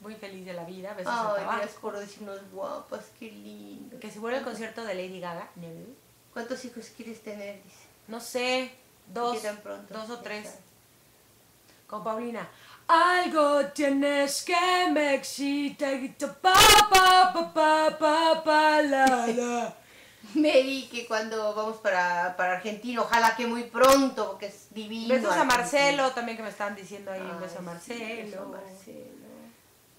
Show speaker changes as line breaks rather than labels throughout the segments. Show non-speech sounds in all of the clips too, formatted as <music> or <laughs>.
Muy feliz de la vida, besos a
Ay, gracias por decirnos guapas, qué lindo.
Que si vuelve el concierto de Lady Gaga, no,
¿Cuántos hijos quieres tener? Dice.
no sé, dos, dos o tres. Con Paulina. Algo tienes que me excita, grito pa pa pa pa pa pa la la. <laughs>
Mary, que cuando vamos para, para Argentina, ojalá que muy pronto, porque es divino.
Besos a. Marcelo, también que me están diciendo ahí, un
Ay,
beso a
sí,
Marcelo.
beso a Marcelo.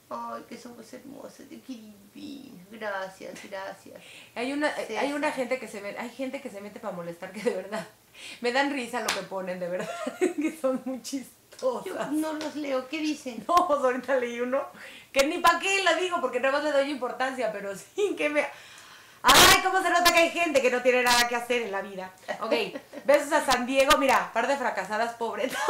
Ay, que somos hermosas, qué divino. Gracias, gracias.
Hay una,
Sí,
hay una
sí.
gente que se mete, hay gente que se mete para molestar que de verdad <laughs> me dan risa lo que ponen, de verdad, <laughs> que son muy chistosas.
Yo no los leo, ¿qué dicen?
No, ahorita leí uno que ni para qué lo digo porque nada más le doy importancia, pero sí que me... Ay, cómo se nota que hay gente que no tiene nada que hacer en la vida. Ok, besos a San Diego, mira, par de fracasadas pobres. <laughs>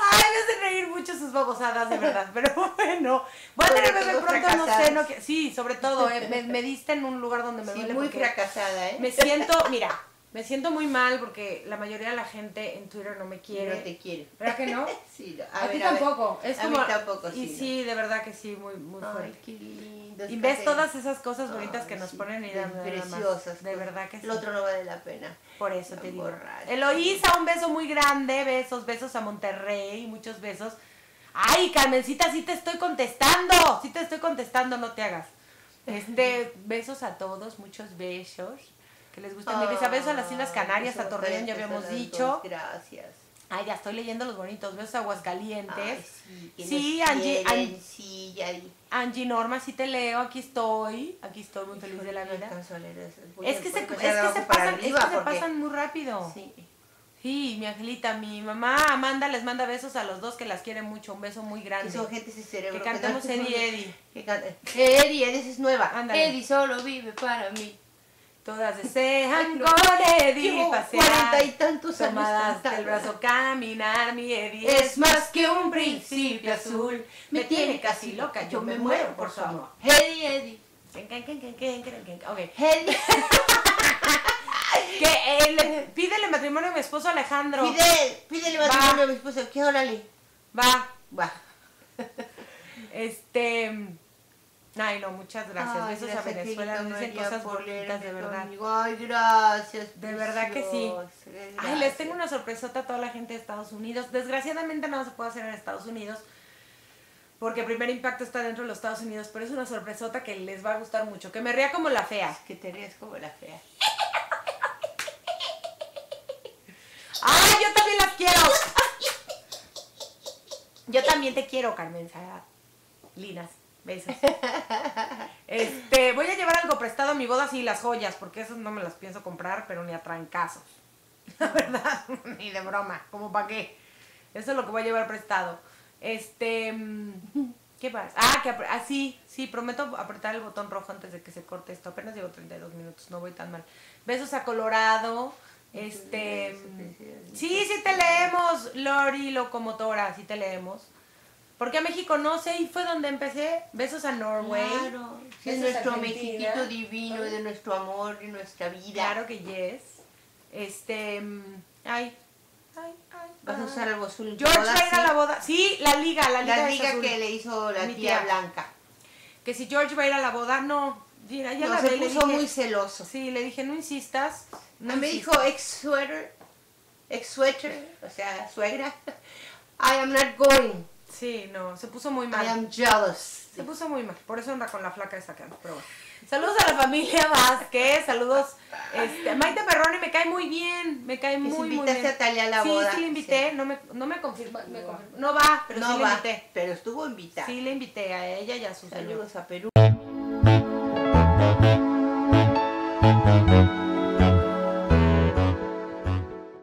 Ay, me hacen reír mucho sus babosadas, de verdad. Pero bueno, voy a tener bebé pronto, no sé, no que- Sí, sobre todo, eh, me, me diste en un lugar donde me
Sí,
duele
muy fracasada, ¿eh?
me siento, mira, me siento muy mal porque la mayoría de la gente en Twitter no me quiere.
No te quiero.
¿Verdad que no? <laughs>
Sí, no.
A, ti tampoco. Es
a
como,
mí tampoco,
Y
sí.
sí, de verdad que sí, muy, muy
no. Ay,
fuerte.
qué lindo.
Y
es
ves todas esas cosas bonitas que nos
sí,
ponen y más.
preciosas.
De verdad que sí.
El otro no vale la pena.
Por eso te digo.
borracho.
Eloísa, un beso muy grande. Besos, besos a Monterrey. Muchos besos. Ay, Carmencita, sí te estoy contestando. Sí te estoy contestando, no te hagas. Este, <laughs> besos a todos, muchos besos. Que les gusten mi risa. Besos a las Islas Canarias, a Torreón, ya
a
habíamos dicho.
Gracias.
Ay, ya estoy leyendo los bonitos. Besos a Aguascalientes.
Ay, sí,
Sí, Angie-
quieren,
An-
sí, ya di.
Angie Norma, sí te leo, aquí estoy, aquí estoy muy feliz de la vida.
a
Es
a-
que se,
a
es que se pasan, es que
arriba,
se pasan muy rápido.
Sí.
Sí, mi angelita, mi mamá Amanda les manda besos a los dos que las quieren mucho, un beso muy
Que
grande.
son gente sin cerebro.
Que cantemos <laughs> Eddie Eddie.
Que Eddie, esa es nueva.
Ándale.
Eddie solo vive para mí.
Todas desean
Ay, no.
con Eddie
cuarenta y tantos años
tomadas del brazo caminar, mi Eddie
Es más que un principio azul. Me tiene casi loca, yo me muero por su amor. Eddie, Eddie.
Ok. <laughs>
Eddie. <laughs>
Que eh, le- pídele matrimonio a mi esposo Alejandro.
Pide, pídele matrimonio a mi esposo. ¿Qué órale?
Va,
Va.
este. Ay, no, muchas gracias.
Ay,
Besos
gracias,
a Venezuela.
querida
Dicen cosas bonitas, de verdad.
conmigo. Ay, gracias.
De verdad que sí. Ay, les tengo una sorpresota a toda la gente de Estados Unidos. Desgraciadamente no se puede hacer en Estados Unidos. Porque primer impacto está dentro de los Estados Unidos. Pero es una sorpresota que les va a gustar mucho. Que me ría como la fea.
Que te rías como la fea.
¡Ay, yo también las quiero! Yo también te quiero, Carmen. Linas, besos. Este, voy a llevar algo prestado a mi boda, sí, las joyas, porque esas no me las pienso comprar, pero ni a trancazos. <laughs> La verdad, ni de broma, como para qué. Eso es lo que voy a llevar prestado. Este, mm, ¿qué más? Ah, que ah, sí, sí, prometo apretar el botón rojo antes de que se corte esto. Apenas llevo 32 minutos, no voy tan mal. Besos a Colorado. Este, mm, sí, sí te leemos, Lori Locomotora, sí te leemos. Porque a México no sé, y fue donde empecé. Besos a Norway.
Claro. Sí, es
Besos a
nuestro
Argentina.
Mexiquito divino, de nuestro amor, de nuestra vida.
Claro que yes. Este, mm, ay, ay, ay.
Vas a usar algo azul.
George va a ir a
sí.
la boda. Sí, la liga, la liga.
La liga
azul.
que le hizo la
Mi
tía
tía.
Blanca.
Que si George va a ir a la boda, no. Mira, ya
No,
la
se
ve, le
puso
dije-
muy celoso.
Sí, le dije, no insistas. No
me
insistas.
dijo ex sweater, ex sweater, o sea, suegra. <laughs> I am not going.
Sí, no, se puso muy
I
mal.
am jealous.
Se puso muy mal, por eso anda con la flaca esa que anda, pero bueno. Saludos a la familia Vázquez, saludos. Este, Maite Perroni me cae muy bien, me cae muy, muy bien.
a Talia a la
sí,
boda.
sí le invité, no me, no me confirma, me confirma. No va, pero
no
sí
va,
le invité.
pero estuvo invitada.
Sí le invité a ella y a su señor.
Saludos a Perú.